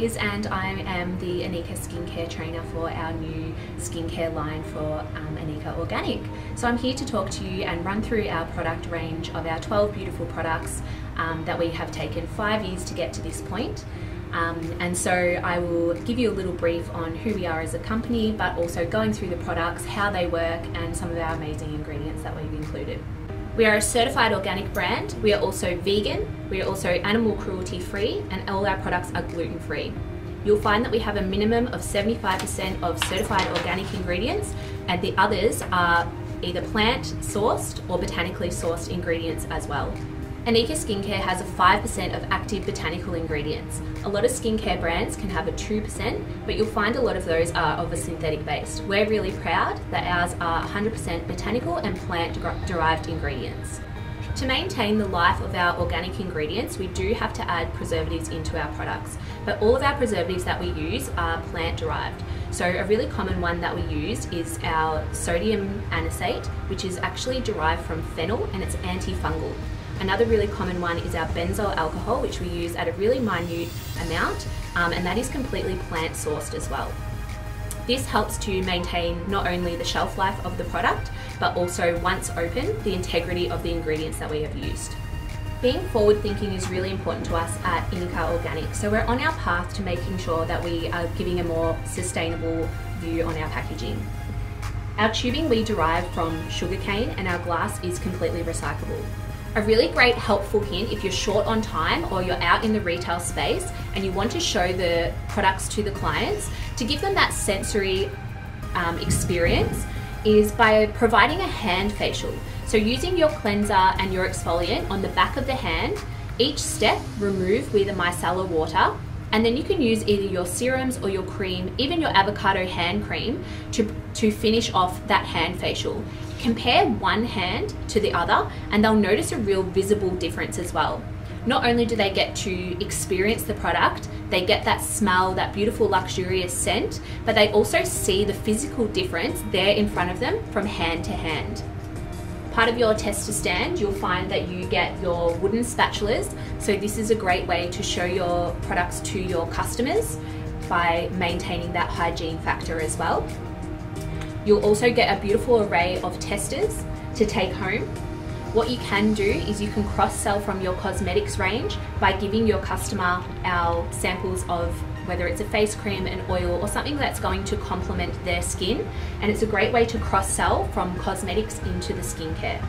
Louise and I am the Inika skincare trainer for our new skincare line for um, Inika Organic. So I'm here to talk to you and run through our product range of our 12 beautiful products um, that we have taken five years to get to this point. Um, and so I will give you a little brief on who we are as a company, but also going through the products, how they work, and some of our amazing We are a certified organic brand. We are also vegan. We are also animal cruelty free and all our products are gluten free. You'll find that we have a minimum of 75% of certified organic ingredients and the others are either plant sourced or botanically sourced ingredients as well. Inika Skincare has a 5% of active botanical ingredients. A lot of skincare brands can have a 2%, but you'll find a lot of those are of a synthetic base. We're really proud that ours are 100% botanical and plant derived ingredients. To maintain the life of our organic ingredients, we do have to add preservatives into our products, but all of our preservatives that we use are plant derived. So a really common one that we use is our sodium anisate, which is actually derived from fennel and it's antifungal. Another really common one is our benzoyl alcohol, which we use at a really minute amount, um, and that is completely plant sourced as well. This helps to maintain not only the shelf life of the product, but also once open, the integrity of the ingredients that we have used. Being forward thinking is really important to us at Inika Organic, so we're on our path to making sure that we are giving a more sustainable view on our packaging. Our tubing we derive from sugarcane and our glass is completely recyclable. A really great helpful hint if you're short on time or you're out in the retail space and you want to show the products to the clients, to give them that sensory um, experience is by providing a hand facial. So using your cleanser and your exfoliant on the back of the hand, each step remove with a micellar water and then you can use either your serums or your cream, even your avocado hand cream, to, to finish off that hand facial. Compare one hand to the other, and they'll notice a real visible difference as well. Not only do they get to experience the product, they get that smell, that beautiful luxurious scent, but they also see the physical difference there in front of them from hand to hand part of your tester stand, you'll find that you get your wooden spatulas. So this is a great way to show your products to your customers by maintaining that hygiene factor as well. You'll also get a beautiful array of testers to take home. What you can do is you can cross sell from your cosmetics range by giving your customer our samples of whether it's a face cream, an oil, or something that's going to complement their skin. And it's a great way to cross sell from cosmetics into the skincare.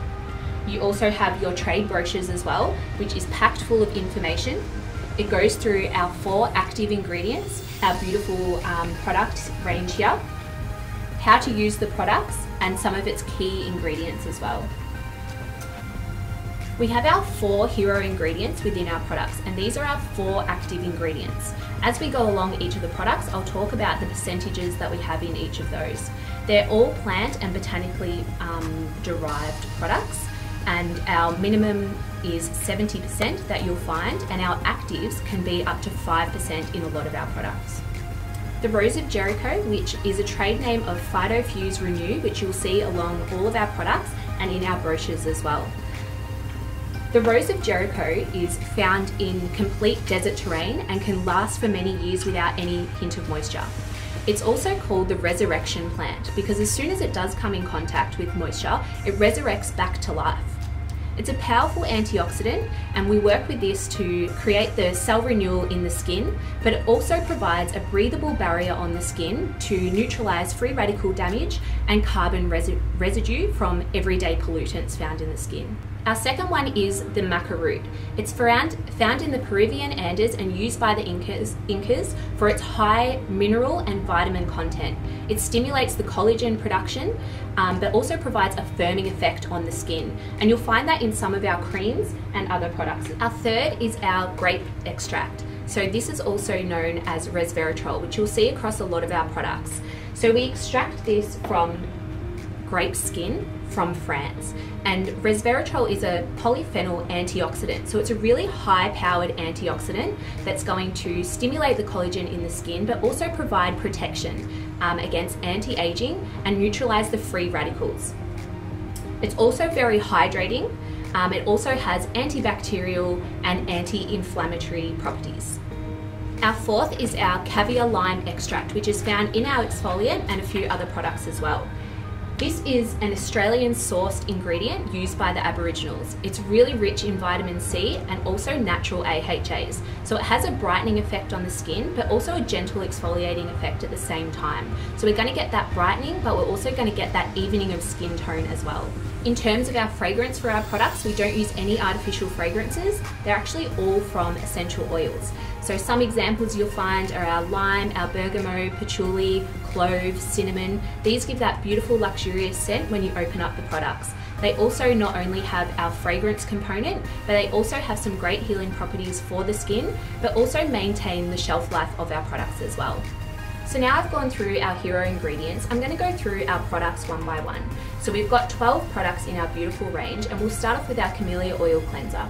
You also have your trade brochures as well, which is packed full of information. It goes through our four active ingredients, our beautiful um, product range here, how to use the products, and some of its key ingredients as well. We have our four hero ingredients within our products, and these are our four active ingredients. As we go along each of the products, I'll talk about the percentages that we have in each of those. They're all plant and botanically um, derived products, and our minimum is 70% that you'll find, and our actives can be up to 5% in a lot of our products. The Rose of Jericho, which is a trade name of PhytoFuse Renew, which you'll see along all of our products and in our brochures as well. The Rose of Jericho is found in complete desert terrain and can last for many years without any hint of moisture. It's also called the resurrection plant because as soon as it does come in contact with moisture, it resurrects back to life. It's a powerful antioxidant and we work with this to create the cell renewal in the skin, but it also provides a breathable barrier on the skin to neutralize free radical damage and carbon residue from everyday pollutants found in the skin. Our second one is the maca root. It's found, found in the Peruvian Andes and used by the Incas, Incas for its high mineral and vitamin content. It stimulates the collagen production, um, but also provides a firming effect on the skin. And you'll find that in some of our creams and other products. Our third is our grape extract. So this is also known as resveratrol, which you'll see across a lot of our products. So we extract this from grape skin from France. And resveratrol is a polyphenol antioxidant. So it's a really high powered antioxidant that's going to stimulate the collagen in the skin, but also provide protection um, against anti aging and neutralize the free radicals. It's also very hydrating. Um, it also has antibacterial and anti inflammatory properties. Our fourth is our caviar lime extract, which is found in our exfoliant and a few other products as well. This is an Australian sourced ingredient used by the Aboriginals. It's really rich in vitamin C and also natural AHAs. So it has a brightening effect on the skin, but also a gentle exfoliating effect at the same time. So we're gonna get that brightening, but we're also gonna get that evening of skin tone as well. In terms of our fragrance for our products, we don't use any artificial fragrances. They're actually all from essential oils. So some examples you'll find are our lime, our bergamot, patchouli, clove, cinnamon. These give that beautiful luxurious scent when you open up the products. They also not only have our fragrance component, but they also have some great healing properties for the skin, but also maintain the shelf life of our products as well. So now I've gone through our hero ingredients, I'm going to go through our products one by one. So we've got 12 products in our beautiful range and we'll start off with our Camellia Oil Cleanser.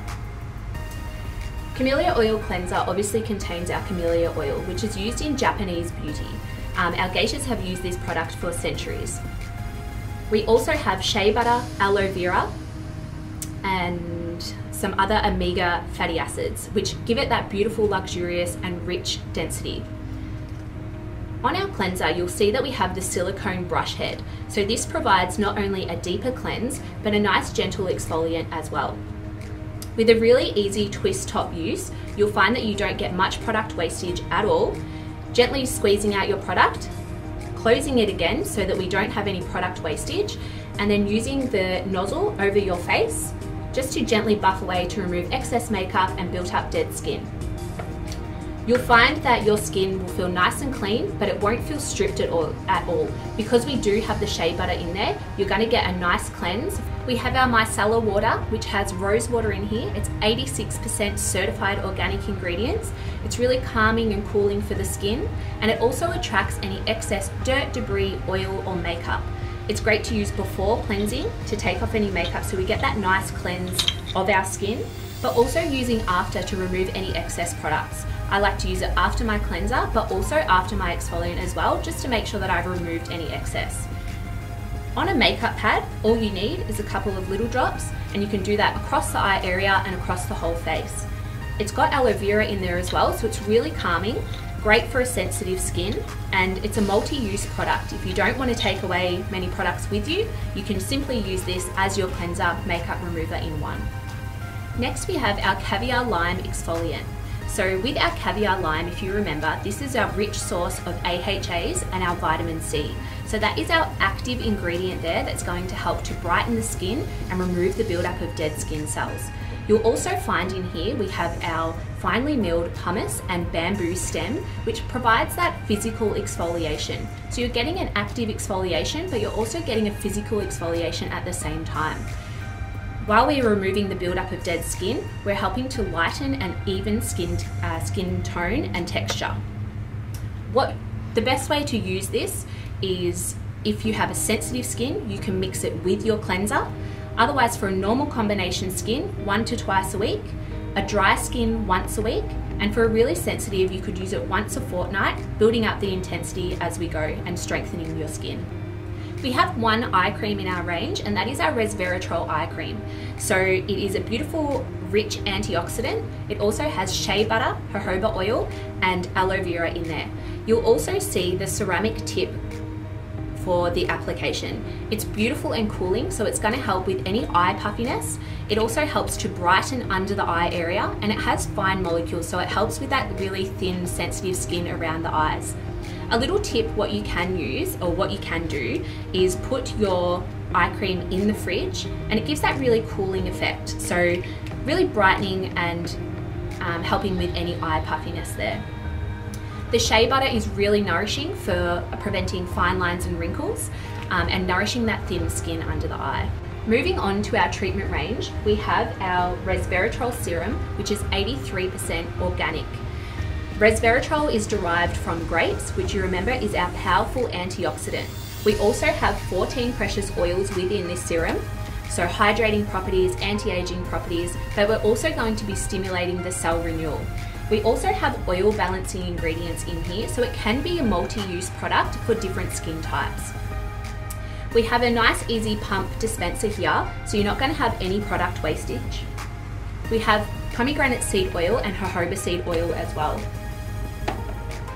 Camellia Oil Cleanser obviously contains our camellia oil, which is used in Japanese beauty. Um, our geishas have used this product for centuries. We also have shea butter, aloe vera, and some other omega fatty acids, which give it that beautiful, luxurious, and rich density. On our cleanser, you'll see that we have the silicone brush head. So this provides not only a deeper cleanse, but a nice gentle exfoliant as well. With a really easy twist top use, you'll find that you don't get much product wastage at all. Gently squeezing out your product, closing it again so that we don't have any product wastage, and then using the nozzle over your face just to gently buff away to remove excess makeup and built up dead skin. You'll find that your skin will feel nice and clean, but it won't feel stripped at all. At all. Because we do have the shea butter in there, you're gonna get a nice cleanse. We have our micellar water, which has rose water in here. It's 86% certified organic ingredients. It's really calming and cooling for the skin, and it also attracts any excess dirt, debris, oil, or makeup. It's great to use before cleansing to take off any makeup so we get that nice cleanse of our skin, but also using after to remove any excess products. I like to use it after my cleanser, but also after my exfoliant as well, just to make sure that I've removed any excess. On a makeup pad, all you need is a couple of little drops, and you can do that across the eye area and across the whole face. It's got aloe vera in there as well, so it's really calming, great for a sensitive skin, and it's a multi-use product. If you don't want to take away many products with you, you can simply use this as your cleanser makeup remover in one. Next we have our Caviar Lime Exfoliant. So with our caviar lime, if you remember, this is our rich source of AHAs and our vitamin C. So that is our active ingredient there that's going to help to brighten the skin and remove the buildup of dead skin cells. You'll also find in here we have our finely milled pumice and bamboo stem, which provides that physical exfoliation. So you're getting an active exfoliation, but you're also getting a physical exfoliation at the same time. While we are removing the buildup of dead skin, we're helping to lighten and even skin, uh, skin tone and texture. What The best way to use this is if you have a sensitive skin, you can mix it with your cleanser. Otherwise, for a normal combination skin, one to twice a week, a dry skin once a week, and for a really sensitive, you could use it once a fortnight, building up the intensity as we go and strengthening your skin. We have one eye cream in our range and that is our resveratrol eye cream. So it is a beautiful rich antioxidant. It also has shea butter, jojoba oil and aloe vera in there. You'll also see the ceramic tip for the application. It's beautiful and cooling, so it's going to help with any eye puffiness. It also helps to brighten under the eye area and it has fine molecules, so it helps with that really thin, sensitive skin around the eyes. A little tip what you can use or what you can do is put your eye cream in the fridge and it gives that really cooling effect. So really brightening and um, helping with any eye puffiness there. The shea butter is really nourishing for preventing fine lines and wrinkles um, and nourishing that thin skin under the eye. Moving on to our treatment range, we have our resveratrol serum, which is 83% organic. Resveratrol is derived from grapes, which you remember is our powerful antioxidant. We also have 14 precious oils within this serum, so hydrating properties, anti-aging properties, but we're also going to be stimulating the cell renewal. We also have oil balancing ingredients in here, so it can be a multi-use product for different skin types. We have a nice easy pump dispenser here, so you're not going to have any product wastage. We have pomegranate seed oil and jojoba seed oil as well.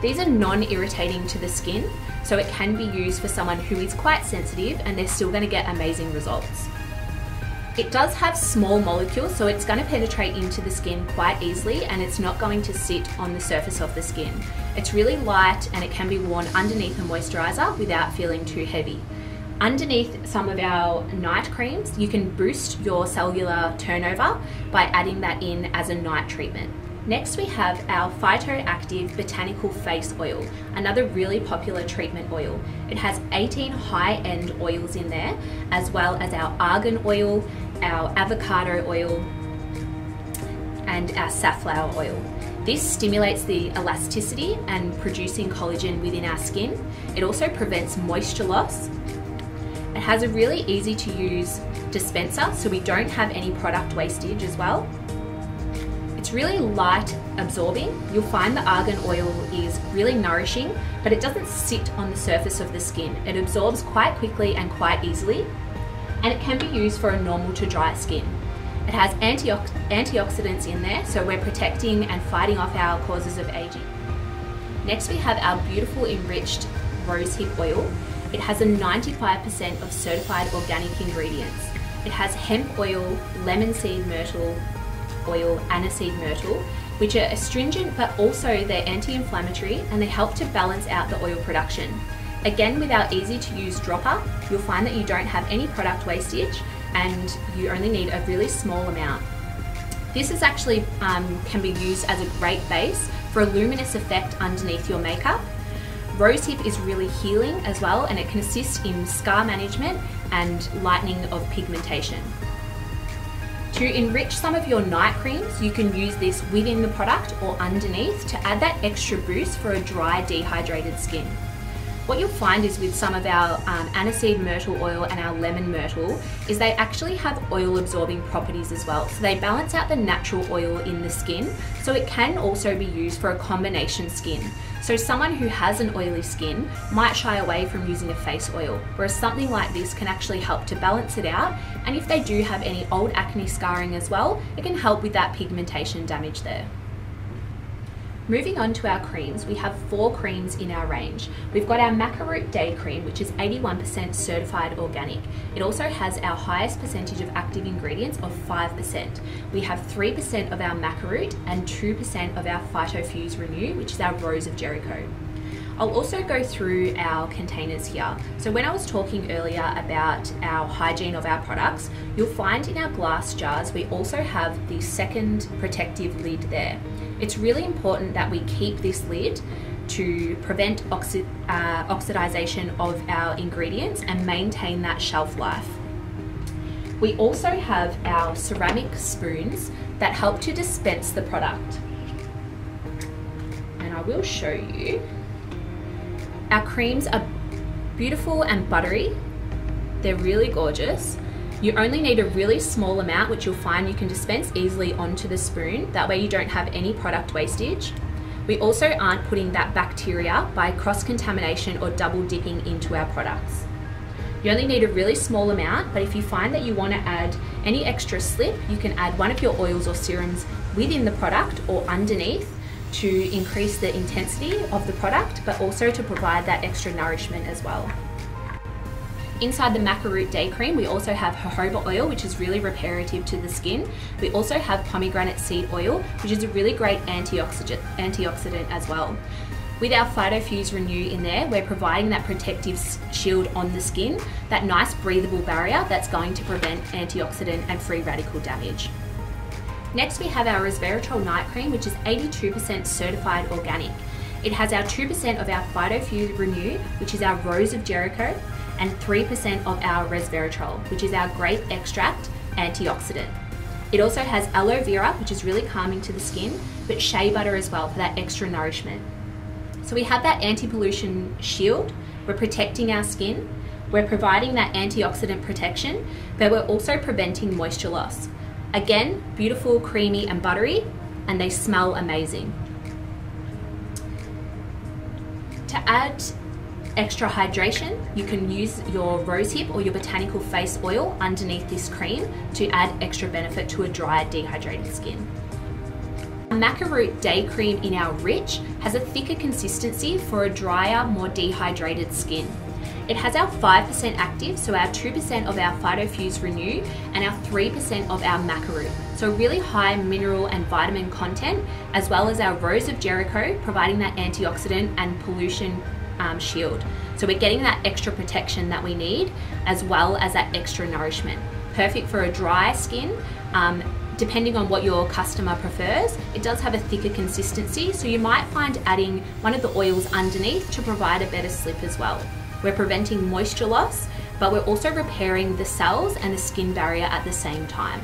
These are non-irritating to the skin, so it can be used for someone who is quite sensitive and they're still gonna get amazing results. It does have small molecules, so it's going to penetrate into the skin quite easily and it's not going to sit on the surface of the skin. It's really light and it can be worn underneath a moisturiser without feeling too heavy. Underneath some of our night creams, you can boost your cellular turnover by adding that in as a night treatment. Next we have our Phytoactive Botanical Face Oil, another really popular treatment oil. It has 18 high-end oils in there, as well as our argan oil, our avocado oil, and our safflower oil. This stimulates the elasticity and producing collagen within our skin. It also prevents moisture loss. It has a really easy to use dispenser, so we don't have any product wastage as well. It's really light absorbing. You'll find the argan oil is really nourishing, but it doesn't sit on the surface of the skin. It absorbs quite quickly and quite easily, and it can be used for a normal to dry skin. It has antiox antioxidants in there, so we're protecting and fighting off our causes of aging. Next we have our beautiful enriched rosehip oil. It has a 95% of certified organic ingredients. It has hemp oil, lemon seed myrtle, oil, aniseed myrtle, which are astringent but also they're anti-inflammatory and they help to balance out the oil production. Again, with our easy to use dropper, you'll find that you don't have any product wastage and you only need a really small amount. This is actually um, can be used as a great base for a luminous effect underneath your makeup. Rosehip is really healing as well and it can assist in scar management and lightening of pigmentation. To enrich some of your night creams, you can use this within the product or underneath to add that extra boost for a dry, dehydrated skin. What you'll find is with some of our um, aniseed myrtle oil and our lemon myrtle is they actually have oil absorbing properties as well. So they balance out the natural oil in the skin. So it can also be used for a combination skin. So someone who has an oily skin might shy away from using a face oil, whereas something like this can actually help to balance it out. And if they do have any old acne scarring as well, it can help with that pigmentation damage there. Moving on to our creams, we have four creams in our range. We've got our Macaroot Day Cream, which is 81% certified organic. It also has our highest percentage of active ingredients of 5%. We have 3% of our Macaroot and 2% of our Phytofuse Renew, which is our Rose of Jericho. I'll also go through our containers here. So when I was talking earlier about our hygiene of our products, you'll find in our glass jars we also have the second protective lid there. It's really important that we keep this lid to prevent oxi uh, oxidization of our ingredients and maintain that shelf life. We also have our ceramic spoons that help to dispense the product. And I will show you our creams are beautiful and buttery. They're really gorgeous. You only need a really small amount, which you'll find you can dispense easily onto the spoon. That way you don't have any product wastage. We also aren't putting that bacteria by cross-contamination or double dipping into our products. You only need a really small amount, but if you find that you want to add any extra slip, you can add one of your oils or serums within the product or underneath to increase the intensity of the product, but also to provide that extra nourishment as well. Inside the Macaroot Day Cream, we also have jojoba oil, which is really reparative to the skin. We also have pomegranate seed oil, which is a really great antioxidant, antioxidant as well. With our Phytofuse Renew in there, we're providing that protective shield on the skin, that nice breathable barrier that's going to prevent antioxidant and free radical damage. Next we have our resveratrol night cream which is 82% certified organic. It has our 2% of our Phytofuse Renew which is our Rose of Jericho and 3% of our resveratrol which is our grape extract antioxidant. It also has aloe vera which is really calming to the skin but shea butter as well for that extra nourishment. So we have that anti-pollution shield, we're protecting our skin, we're providing that antioxidant protection, but we're also preventing moisture loss. Again, beautiful, creamy and buttery, and they smell amazing. To add extra hydration, you can use your rosehip or your botanical face oil underneath this cream to add extra benefit to a dry, dehydrated skin. Maca Root Day Cream in our Rich has a thicker consistency for a drier, more dehydrated skin. It has our 5% active, so our 2% of our Phytofuse Renew and our 3% of our Maca Root. So really high mineral and vitamin content, as well as our Rose of Jericho, providing that antioxidant and pollution um, shield. So we're getting that extra protection that we need, as well as that extra nourishment. Perfect for a dry skin, um, depending on what your customer prefers, it does have a thicker consistency, so you might find adding one of the oils underneath to provide a better slip as well. We're preventing moisture loss, but we're also repairing the cells and the skin barrier at the same time.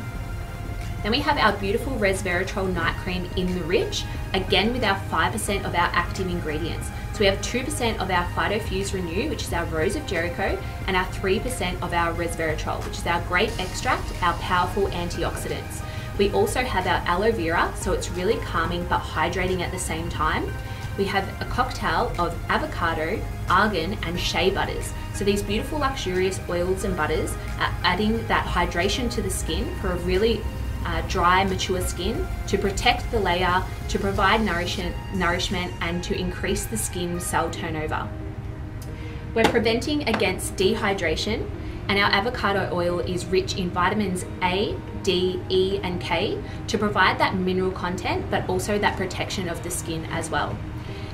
Then we have our beautiful resveratrol night cream in the rich, again with our 5% of our active ingredients. So we have 2% of our Phytofuse Renew, which is our Rose of Jericho, and our 3% of our resveratrol, which is our great extract, our powerful antioxidants. We also have our aloe vera, so it's really calming but hydrating at the same time. We have a cocktail of avocado, argan, and shea butters. So these beautiful luxurious oils and butters are adding that hydration to the skin for a really uh, dry, mature skin to protect the layer, to provide nourishment, nourishment, and to increase the skin cell turnover. We're preventing against dehydration, and our avocado oil is rich in vitamins A, D, E, and K to provide that mineral content, but also that protection of the skin as well.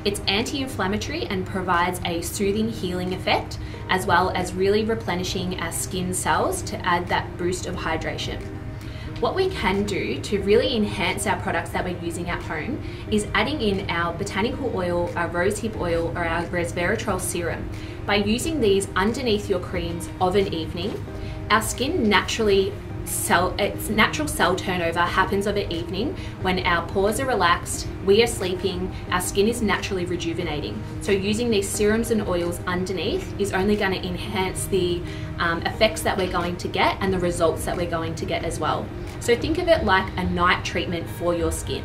It's anti inflammatory and provides a soothing healing effect, as well as really replenishing our skin cells to add that boost of hydration. What we can do to really enhance our products that we're using at home is adding in our botanical oil, our rosehip oil, or our resveratrol serum. By using these underneath your creams of an evening, our skin naturally cell its natural cell turnover happens over evening when our pores are relaxed we are sleeping our skin is naturally rejuvenating so using these serums and oils underneath is only going to enhance the um, effects that we're going to get and the results that we're going to get as well so think of it like a night treatment for your skin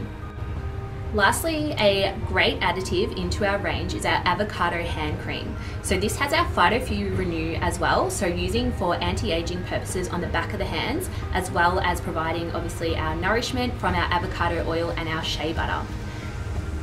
Lastly, a great additive into our range is our avocado hand cream. So this has our Phytofuse Renew as well, so using for anti-aging purposes on the back of the hands, as well as providing obviously our nourishment from our avocado oil and our shea butter.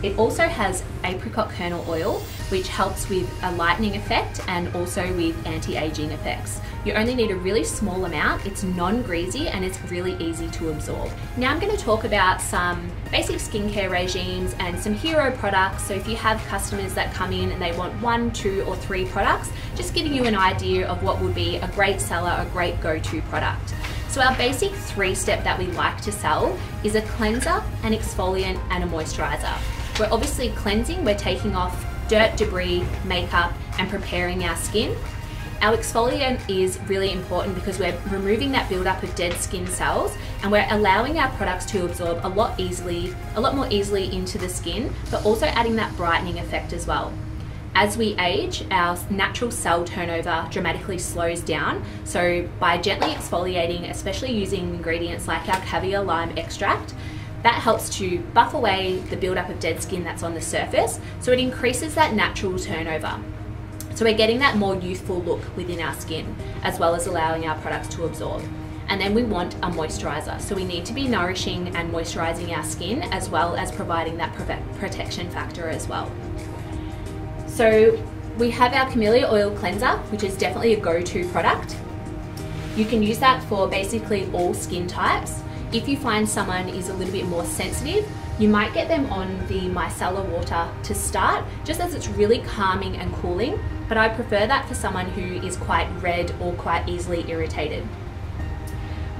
It also has apricot kernel oil, which helps with a lightening effect and also with anti-aging effects. You only need a really small amount, it's non-greasy and it's really easy to absorb. Now I'm going to talk about some basic skincare regimes and some hero products. So if you have customers that come in and they want one, two or three products, just giving you an idea of what would be a great seller, a great go-to product. So our basic three step that we like to sell is a cleanser, an exfoliant and a moisturizer. We're obviously cleansing, we're taking off dirt, debris, makeup, and preparing our skin. Our exfoliant is really important because we're removing that buildup of dead skin cells and we're allowing our products to absorb a lot easily, a lot more easily into the skin, but also adding that brightening effect as well. As we age, our natural cell turnover dramatically slows down. So by gently exfoliating, especially using ingredients like our caviar lime extract, that helps to buff away the buildup of dead skin that's on the surface, so it increases that natural turnover. So we're getting that more youthful look within our skin, as well as allowing our products to absorb. And then we want a moisturizer. So we need to be nourishing and moisturizing our skin, as well as providing that protection factor as well. So we have our Camellia Oil Cleanser, which is definitely a go-to product. You can use that for basically all skin types. If you find someone is a little bit more sensitive, you might get them on the micellar water to start, just as it's really calming and cooling, but I prefer that for someone who is quite red or quite easily irritated.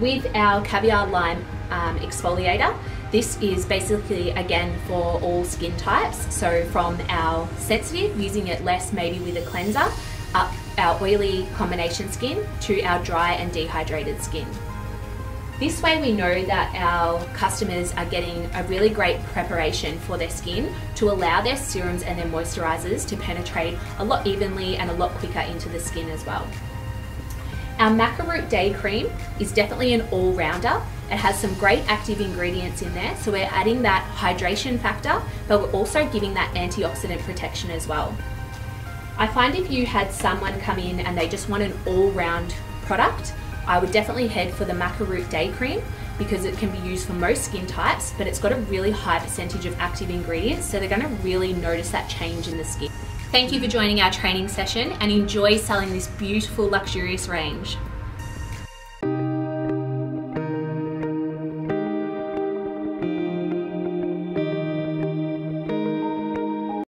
With our caviar lime um, exfoliator, this is basically again for all skin types. So from our sensitive, using it less maybe with a cleanser, up our oily combination skin to our dry and dehydrated skin. This way we know that our customers are getting a really great preparation for their skin to allow their serums and their moisturizers to penetrate a lot evenly and a lot quicker into the skin as well. Our Maca Root Day Cream is definitely an all-rounder. It has some great active ingredients in there, so we're adding that hydration factor, but we're also giving that antioxidant protection as well. I find if you had someone come in and they just want an all-round product, I would definitely head for the Maca Root Day Cream because it can be used for most skin types, but it's got a really high percentage of active ingredients, so they're gonna really notice that change in the skin. Thank you for joining our training session and enjoy selling this beautiful luxurious range.